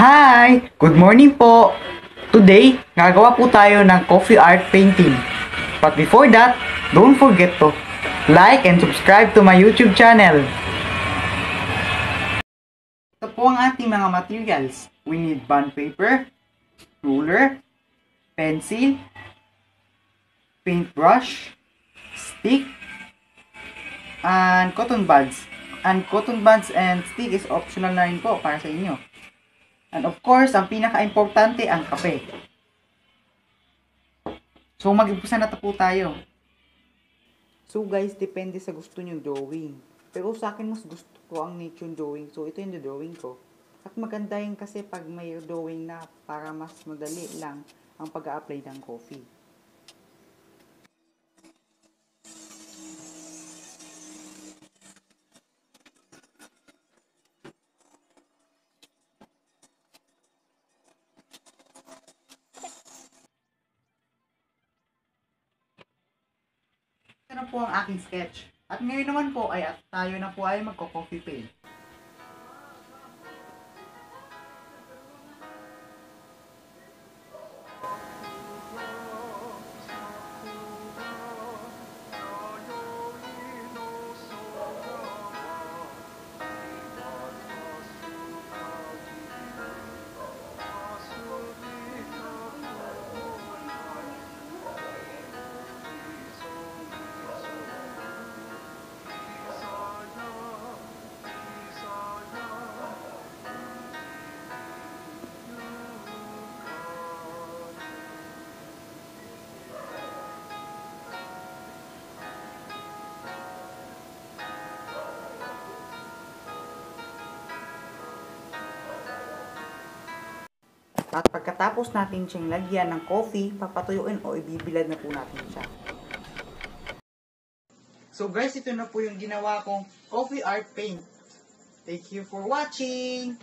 Hi! Good morning po! Today, gagawa po tayo ng coffee art painting. But before that, don't forget to like and subscribe to my YouTube channel. Ito po ang ating mga materials. We need bond paper, ruler, pencil, paintbrush, stick, and cotton buds. And cotton buds and stick is optional na rin po para sa inyo. And of course, ang pinaka-importante, ang kape. So, mag-umpisa na po tayo. So, guys, depende sa gusto nyo drawing. Pero sa akin, mas gusto ko ang nature drawing. So, ito yung drawing ko. At maganda yun kasi pag may drawing na para mas madali lang ang pag-apply ng coffee. Na po ang aking sketch. At ngayon naman po ay at tayo na po ay magko-coffee paint. At pagkatapos natin siyang lagyan ng coffee, papatuyuin o ibibilad na po natin siya. So guys, ito na po yung ginawa kong coffee art paint. Thank you for watching!